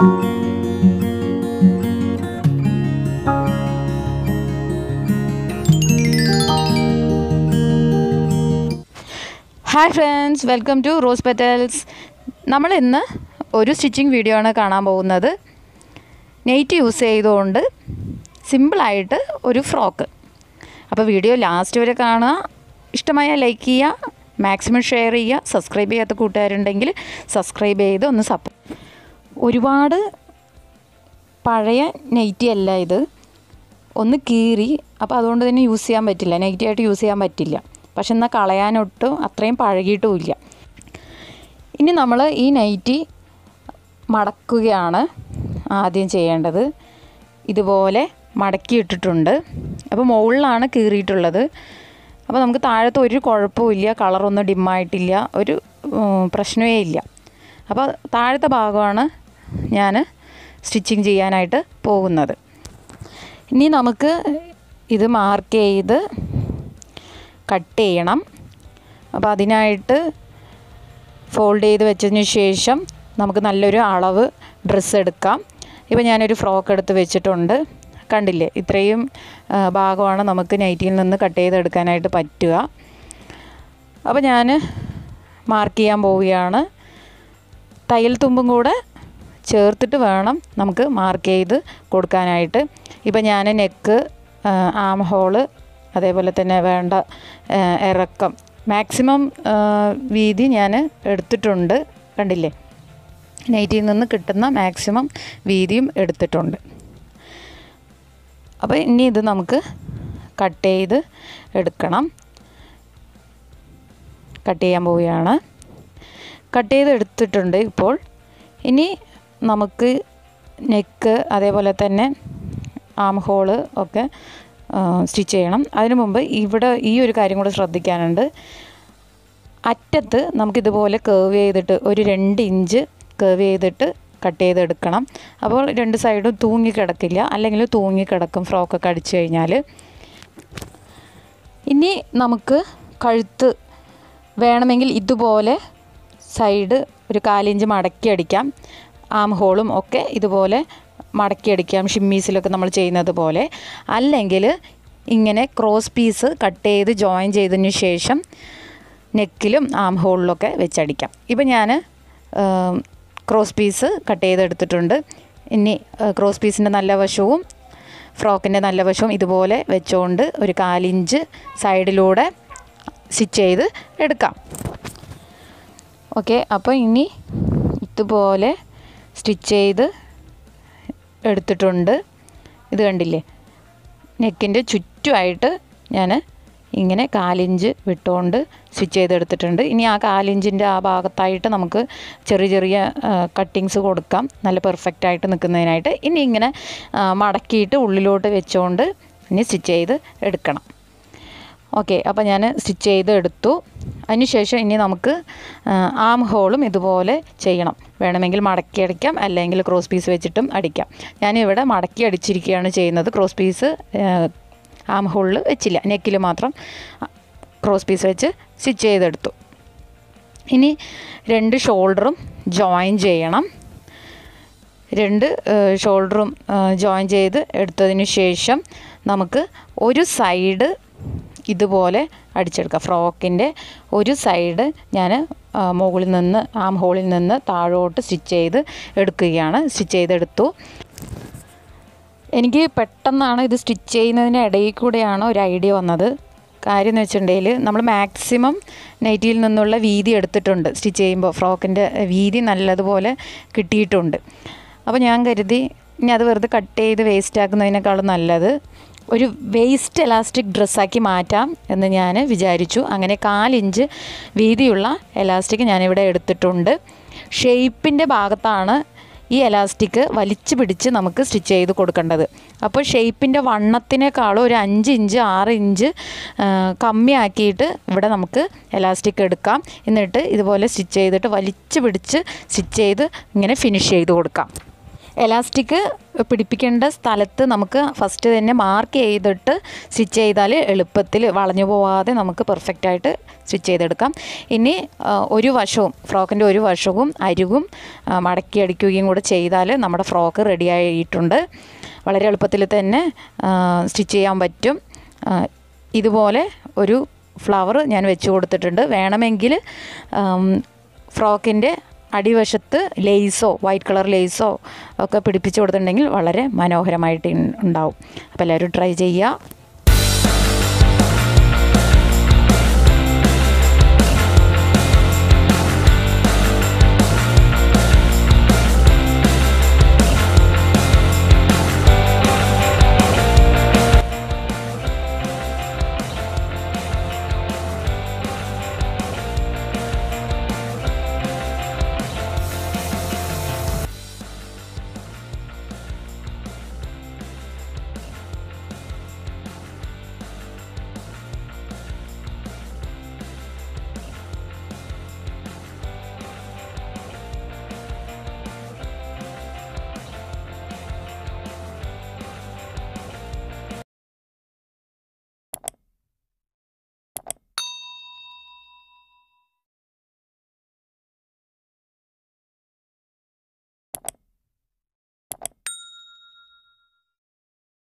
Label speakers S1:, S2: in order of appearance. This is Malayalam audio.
S1: Hi friends welcome to Rose Petals നമ്മൾ ഇന്ന് ഒരു സ്റ്റിച്ചിങ് വീഡിയോ ആണ് കാണാൻ പോകുന്നത്. നെയ്റ്റ് യൂസ് ചെയ്തുകൊണ്ട് സിമ്പിളായിട്ട് ഒരു ഫ്രോക്ക് അപ്പോൾ വീഡിയോ ലാസ്റ്റ് വരെ കാണുക. ഇഷ്ടമായ ലൈക്ക് ചെയ്യുക. മാക്സിമം ഷെയർ ചെയ്യുക. സബ്സ്ക്രൈബ് ചെയ്യാത്ത കൂട്ടുകാരുണ്ടെങ്കിൽ സബ്സ്ക്രൈബ് ചെയ്ത് ഒന്ന് സപ്പോ ഒരുപാട് പഴയ നെയ്റ്റി അല്ല ഇത്. ഒന്ന് കീറി അപ്പോൾ അതുകൊണ്ട് തന്നെ യൂസ് ചെയ്യാൻ പറ്റില്ല. നെഗറ്റീവ് ആയിട്ട് യൂസ് ചെയ്യാൻ പറ്റില്ല. പക്ഷെ എന്നാൽ കളയാനൊട്ടും അത്രയും പഴകിയിട്ടുമില്ല. ഇനി നമ്മൾ ഈ നൈറ്റി മടക്കുകയാണ് ആദ്യം ചെയ്യേണ്ടത്. ഇതുപോലെ മടക്കി ഇട്ടിട്ടുണ്ട് അപ്പോൾ മുകളിലാണ് കീറിയിട്ടുള്ളത്. അപ്പോൾ നമുക്ക് താഴത്ത് ഒരു കുഴപ്പമില്ല കളറൊന്നും ഡിമ്മായിട്ടില്ല. ഒരു പ്രശ്നമേ ഇല്ല അപ്പോൾ താഴത്തെ ഭാഗമാണ് ഞാൻ സ്റ്റിച്ചിങ് ചെയ്യാനായിട്ട് പോകുന്നത്. ഇനി നമുക്ക് ഇത് മാർക്ക് ചെയ്ത് കട്ട് ചെയ്യണം. അപ്പോൾ അതിനായിട്ട് ഫോൾഡ് ചെയ്ത് വെച്ചതിന് ശേഷം നമുക്ക് നല്ലൊരു അളവ് ഡ്രസ്സ് എടുക്കാം. ഇപ്പോൾ ഞാനൊരു ഫ്രോക്ക് എടുത്ത് വെച്ചിട്ടുണ്ട്. കണ്ടില്ലേ? ഇത്രയും ഭാഗമാണ് നമുക്ക് നൈറ്റിയിൽ നിന്ന് കട്ട് ചെയ്തെടുക്കാനായിട്ട് പറ്റുക. അപ്പോൾ ഞാൻ മാർക്ക് ചെയ്യാൻ പോവുകയാണ്. തയ്യൽ തുമ്പും കൂടെ ചേർത്തിട്ട് വേണം നമുക്ക് മാർക്ക് ചെയ്ത് കൊടുക്കാനായിട്ട്. ഇപ്പം ഞാൻ നെക്ക് ആം ഹോൾ അതേപോലെ തന്നെ വേണ്ട ഇറക്കം മാക്സിമം വീതി ഞാൻ എടുത്തിട്ടുണ്ട്. കണ്ടില്ലേ? നൈറ്റിയിൽ നിന്ന് കിട്ടുന്ന മാക്സിമം വീതിയും എടുത്തിട്ടുണ്ട്. അപ്പോൾ ഇനി ഇത് നമുക്ക് കട്ട് ചെയ്ത് എടുക്കണം. കട്ട് ചെയ്യാൻ പോവുകയാണ്. കട്ട് ചെയ്ത് എടുത്തിട്ടുണ്ട് ഇപ്പോൾ. ഇനി നമുക്ക് നെക്ക് അതേപോലെ തന്നെ ആം ഹോൾ ഒക്കെ സ്റ്റിച്ച് ചെയ്യണം. അതിനു മുമ്പ് ഇവിടെ ഈ ഒരു കാര്യം കൂടെ ശ്രദ്ധിക്കാനുണ്ട്. അറ്റത്ത് നമുക്കിതുപോലെ കേവ് ചെയ്തിട്ട് ഒരു രണ്ട് ഇഞ്ച് കേവ് ചെയ്തിട്ട് കട്ട് ചെയ്തെടുക്കണം. അപ്പോൾ രണ്ട് സൈഡും തൂങ്ങി കിടക്കില്ല. അല്ലെങ്കിൽ തൂങ്ങി തൂങ്ങിക്കിടക്കും ഫ്രോക്കൊക്കെ അടിച്ചു കഴിഞ്ഞാൽ ഇനി നമുക്ക് കഴുത്ത് വേണമെങ്കിൽ ഇതുപോലെ സൈഡ് ഒരു കാലിഞ്ച് മടക്കി അടിക്കാം. ആം ഹോളും ഒക്കെ ഇതുപോലെ മടക്കിയടിക്കാം ഷിമ്മീസിലൊക്കെ നമ്മൾ ചെയ്യുന്നത് പോലെ. അല്ലെങ്കിൽ ഇങ്ങനെ ക്രോസ് പീസ് കട്ട് ചെയ്ത് ജോയിൻ ചെയ്തതിന് ശേഷം നെക്കിലും ആം ഹോളിലൊക്കെ വെച്ചടിക്കാം. ഇപ്പം ഞാൻ ക്രോസ് പീസ് കട്ട് ചെയ്തെടുത്തിട്ടുണ്ട്. ഇനി ക്രോസ് പീസിന്റെ നല്ല വശവും ഫ്രോക്കിന്റെ നല്ല വശവും ഇതുപോലെ വെച്ചുകൊണ്ട് ഒരു കാലിഞ്ച് സൈഡിലൂടെ സ്റ്റിച്ച് ചെയ്ത് എടുക്കാം. ഓക്കെ അപ്പോൾ ഇനി ഇതുപോലെ സ്റ്റിച്ച് ചെയ്ത് എടുത്തിട്ടുണ്ട്. ഇത് കണ്ടില്ലേ? നെക്കിന്റെ ചുറ്റുമായിട്ട് ഞാൻ ഇങ്ങനെ കാലിഞ്ച് വിട്ടുകൊണ്ട് സ്റ്റിച്ച് ചെയ്തെടുത്തിട്ടുണ്ട്. ഇനി ആ കാലിഞ്ചിന്റെ ആ ഭാഗത്തായിട്ട് നമുക്ക് ചെറിയ ചെറിയ കട്ടിങ്സ് കൊടുക്കാം. നല്ല പെർഫെക്റ്റ് ആയിട്ട് നിൽക്കുന്നതിനായിട്ട്. ഇനി ഇങ്ങനെ മടക്കിയിട്ട് ഉള്ളിലോട്ട് വെച്ചുകൊണ്ട് ഇനി സ്റ്റിച്ച് ചെയ്ത് എടുക്കണം. ഓക്കെ അപ്പോൾ ഞാൻ സ്റ്റിച്ച് ചെയ്ത് എടുത്തു അതിനുശേഷം ഇനി നമുക്ക് ആം ഹോളും ഇതുപോലെ ചെയ്യണം. വേണമെങ്കിൽ മടക്കി അടിക്കാം അല്ലെങ്കിൽ ക്രോസ് പീസ് വെച്ചിട്ടും അടിക്കാം. ഞാനിവിടെ മടക്കി അടിച്ചിരിക്കുകയാണ് ചെയ്യുന്നത്. ക്രോസ് പീസ് ആം ഹോളിൽ വെച്ചില്ല. നെക്കിൽ മാത്രം ക്രോസ് പീസ് വെച്ച് സ്റ്റിച്ച് ചെയ്തെടുത്തു. ഇനി രണ്ട് ഷോൾഡറും ജോയിൻ ചെയ്യണം. രണ്ട് ഷോൾഡറും ജോയിൻ ചെയ്ത് എടുത്തതിന് ശേഷം നമുക്ക് ഒരു സൈഡ് ഇതുപോലെ അടിച്ചെടുക്കുക ഫ്രോക്കിന്റെ ഒരു സൈഡ് ഞാൻ മുകളിൽ നിന്ന് ആം ഹോളിൽ നിന്ന് താഴോട്ട് സ്റ്റിച്ച് ചെയ്ത് എടുക്കുകയാണ്. സ്റ്റിച്ച് ചെയ്തെടുത്തു. എനിക്ക് പെട്ടെന്നാണ് ഇത് സ്റ്റിച്ച് ചെയ്യുന്നതിന് ഇടയിൽ കൂടെയാണ് ഒരു ഐഡിയ വന്നത്. കാര്യം എന്ന് വെച്ചിട്ടുണ്ടെങ്കിൽ നമ്മൾ മാക്സിമം നൈറ്റിയിൽ നിന്നുള്ള വീതി എടുത്തിട്ടുണ്ട്. സ്റ്റിച്ച് ചെയ്യുമ്പോൾ ഫ്രോക്കിന്റെ വീതി നല്ലതുപോലെ കിട്ടിയിട്ടുണ്ട്. അപ്പോൾ ഞാൻ കരുതി ഇനി അത് വെറുതെ കട്ട് ചെയ്ത് വേസ്റ്റ് ആക്കുന്നതിനേക്കാളും നല്ലത്. ഒരു വേസ്റ്റ് എലാസ്റ്റിക് ഡ്രസ്സാക്കി മാറ്റാം എന്ന് ഞാൻ വിചാരിച്ചു. അങ്ങനെ കാലിഞ്ച് വീതിയുള്ള എലാസ്റ്റിക് ഞാനിവിടെ എടുത്തിട്ടുണ്ട്. ഷെയ്പ്പിന്റെ ഭാഗത്താണ് ഈ എലാസ്റ്റിക് വലിച്ചു പിടിച്ച് നമുക്ക് സ്റ്റിച്ച് ചെയ്ത് കൊടുക്കേണ്ടത്. അപ്പോൾ ഷെയ്പ്പിന്റെ വണ്ണത്തിനേക്കാളും ഒരു അഞ്ച് ഇഞ്ച് ആറ് ഇഞ്ച് കമ്മിയാക്കിയിട്ട് ഇവിടെ നമുക്ക് എലാസ്റ്റിക് എടുക്കാം. എന്നിട്ട് ഇതുപോലെ സ്റ്റിച്ച് ചെയ്തിട്ട് വലിച്ചു പിടിച്ച് സ്റ്റിച്ച് ചെയ്ത് ഇങ്ങനെ ഫിനിഷ് ചെയ്ത് കൊടുക്കാം. എലാസ്റ്റിക് പിടിപ്പിക്കേണ്ട സ്ഥലത്ത് നമുക്ക് ഫസ്റ്റ് തന്നെ മാർക്ക് ചെയ്തിട്ട് സ്റ്റിച്ച് ചെയ്താൽ എളുപ്പത്തിൽ വളഞ്ഞു പോവാതെ നമുക്ക് പെർഫെക്റ്റായിട്ട് സ്റ്റിച്ച് ചെയ്തെടുക്കാം. ഇനി ഒരു വശവും ഫ്രോക്കിന്റെ ഒരു വശവും അരികും മടക്കി അടിക്കുകയും കൂടെ ചെയ്താൽ നമ്മുടെ ഫ്രോക്ക് റെഡി ആയിട്ടുണ്ട്. വളരെ എളുപ്പത്തിൽ തന്നെ സ്റ്റിച്ച് ചെയ്യാൻ പറ്റും. ഇതുപോലെ ഒരു ഫ്ലവർ ഞാൻ വെച്ച് കൊടുത്തിട്ടുണ്ട്. വേണമെങ്കിൽ ഫ്രോക്കിന്റെ അടിവശത്ത് ലേസോ വൈറ്റ് കളർ ലേസോ ഒക്കെ പിടിപ്പിച്ച് കൊടുത്തിട്ടുണ്ടെങ്കിൽ വളരെ മനോഹരമായിട്ട് ഉണ്ടാവും. അപ്പോൾ എല്ലാവരും ട്രൈ ചെയ്യുക.